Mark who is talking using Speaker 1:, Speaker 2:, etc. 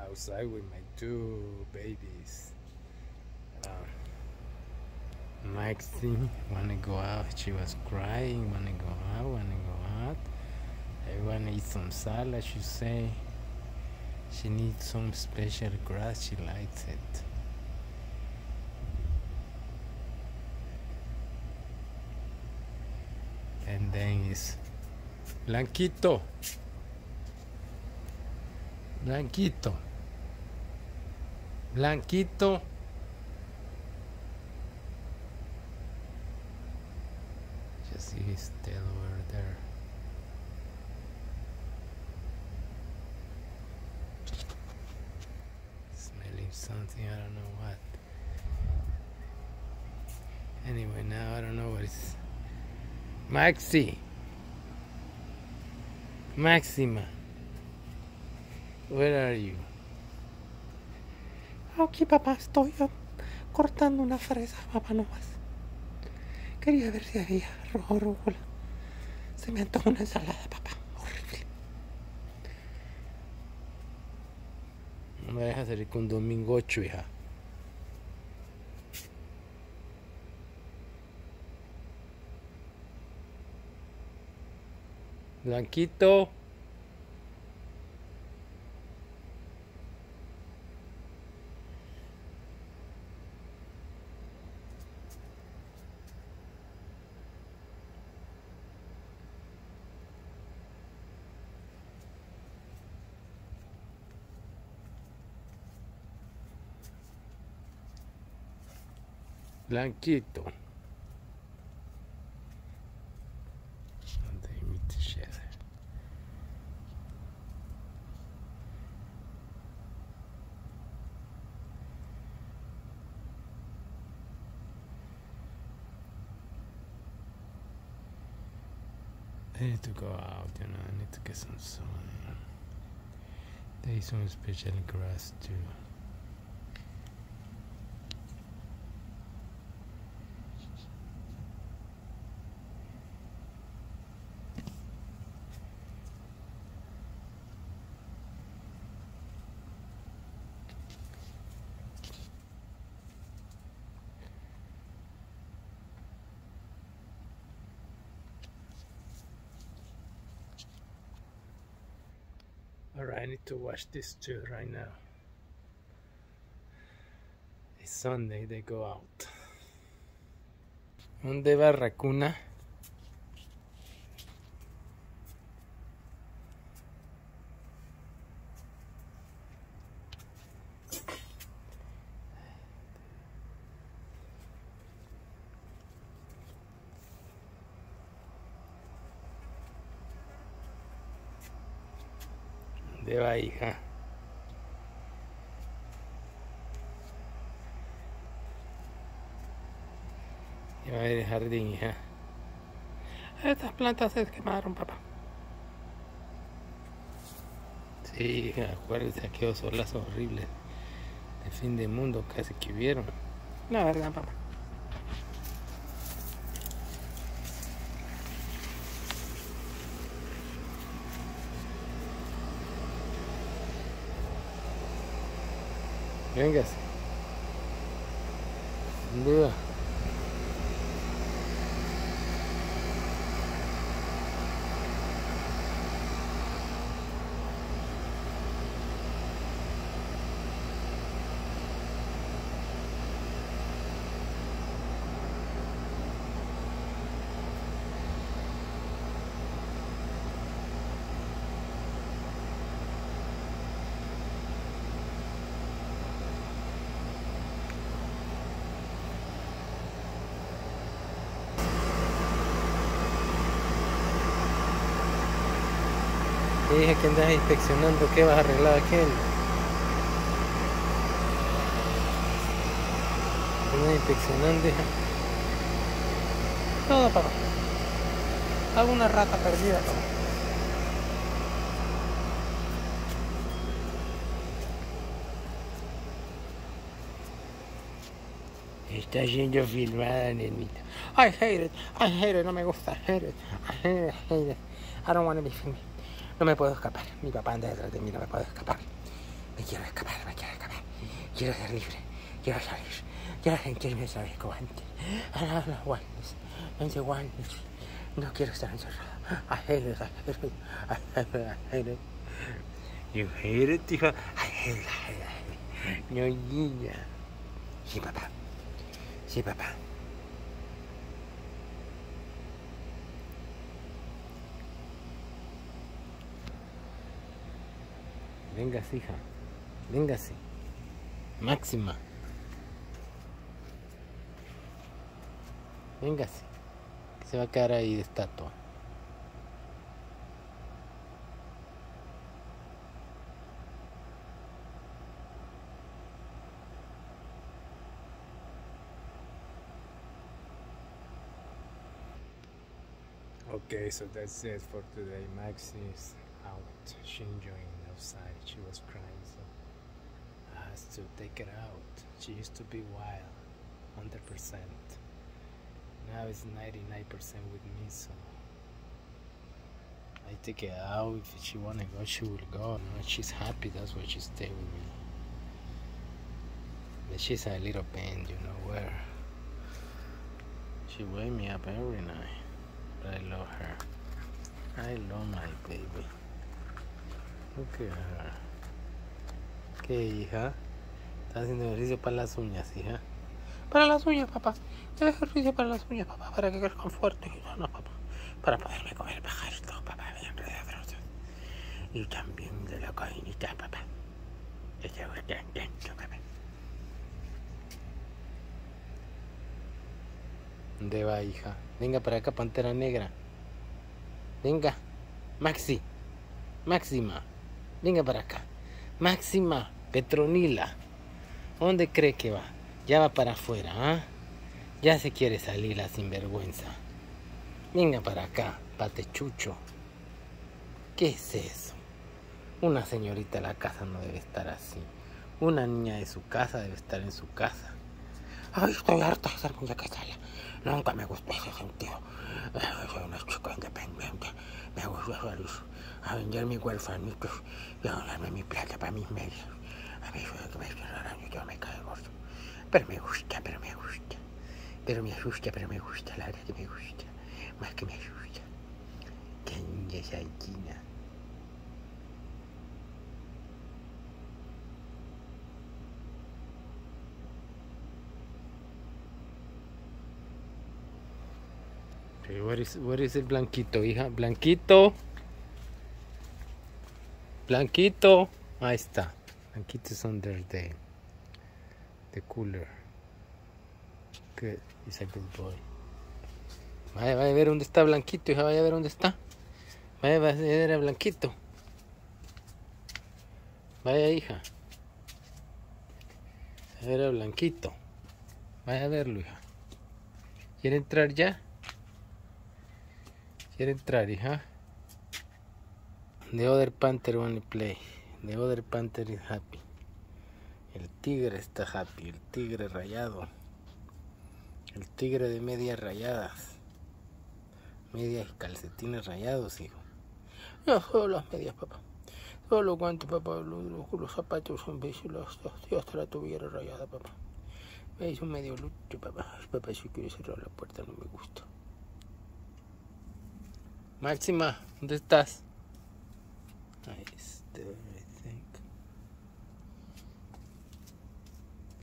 Speaker 1: outside with my two babies. Uh, Maxine wanna go out. She was crying. Wanna go out. Wanna go out. I wanna eat some salad. She say she needs some special grass. She likes it. And then is Blanquito. Blanquito. Blanquito. Just see his tail over there. Smelling something, I don't know what. Anyway, now I don't know what it's. Maxi. Maxima. Where are you?
Speaker 2: Aquí, papá, estoy cortando una fresa, papá, nomás. Quería ver si había rojo rúcula. Se me antojó una ensalada, papá. Horrible.
Speaker 1: No me dejas salir con domingo 8, hija. Blanquito. Blanquito. Eh, they meet. I need to go out, you know, I need to get some sun. There is some special grass too. Alright, I need to watch this too right now. It's Sunday, they go out. ¿Dónde va Racuna? ¿Dónde va, hija? Ya va el jardín, hija.
Speaker 2: Estas plantas se quemaron, papá.
Speaker 1: Sí, hija, acuérdate aquellos solazos horribles de fin de mundo casi que hubieron.
Speaker 2: La verdad, papá.
Speaker 1: Véngase. ¿Dónde dije que andas inspeccionando qué vas a arreglar aquel. Andas inspeccionando.
Speaker 2: Todo, papá. Hago una rata perdida, papá.
Speaker 1: Está siendo filmada, nenita.
Speaker 2: I hate it. I hate it. No me gusta. I hate it. I hate it. I hate it. I don't want to be filmed. No me puedo escapar. Mi papá anda detrás de mí. No me puedo escapar. Me quiero escapar, me quiero escapar. Quiero ser libre, quiero salir. Quiero sentirme saber como antes. Don't know once. And the once. No quiero estar encerrado. I hate it, I hate it, I hate it, I hate it.
Speaker 1: It.
Speaker 2: Ñoñiña. Sí, papá. Sí, papá.
Speaker 1: Véngase, hija. Véngase. Máxima. Véngase. que Se va a quedar ahí de estatua. Okay, so that's it for today. Maxi is out. She enjoying outside. She was crying, so I has to take her out. She used to be wild, hundred percent. Now it's ninety nine percent with me, so I take her out. If she wanna go, she will go. And she's happy. That's why she stay with me. But she's a little pain, you know where. She wake me up every night. But I love her. I love my baby. Look at her. ¿Qué, hija? Está haciendo ejercicio para las uñas, hija.
Speaker 2: Para las uñas, papá. Ejercicio para las uñas, papá. Para que crezcan fuertes. No, papá. Para poderme comer pajaritos, papá. Bien redondos. Y también de la cainita, papá. Gusta dentro, papá.
Speaker 1: ¿Dónde va, hija? Venga para acá, pantera negra. Venga. Maxi. Máxima. Venga para acá. Máxima. Petronila. ¿Dónde cree que va? Ya va para afuera, ¿ah? Ya se quiere salir la sinvergüenza. Venga para acá, patechucho. ¿Qué es eso? Una señorita de la casa no debe estar así. Una niña de su casa debe estar en su casa.
Speaker 2: Ay, estoy harta de ser muñeca sola. Nunca me gustó ese sentido. Soy una chica independiente. Me gusta salir a vender mis huerfanitos y a ganarme mi plata para mis medios. A veces que me cerraran y yo me cae gordo. Pero me gusta, pero me gusta. Pero me asusta, pero me gusta, la verdad que me gusta. Más que me asusta. Qué niña esa china.
Speaker 1: What is what is it blanquito, hija? Blanquito. Blanquito. Ahí está. Blanquito is under the the cooler. Good. He's a good boy. Vaya, vaya a ver dónde está Blanquito, hija. Vaya a ver dónde está. Vaya, vaya a ver a Blanquito. Vaya, hija. A ver a Blanquito. Vaya a verlo, hija. ¿Quiere entrar ya? Quiere entrar, hija. The other panther wanna play. The other panther is happy. El tigre está happy. El tigre rayado. El tigre de medias rayadas. Medias y calcetines rayados, hijo.
Speaker 2: No, solo las medias, papá. Solo guantes, papá. Los, los, zapatos son besos. Los, yo hasta la tobillera rayada, papá. Me hizo medio lucho, papá. Papá, si quiere cerrar la puerta, no me gusta.
Speaker 1: Máxima, ¿dónde estás? Ahí está.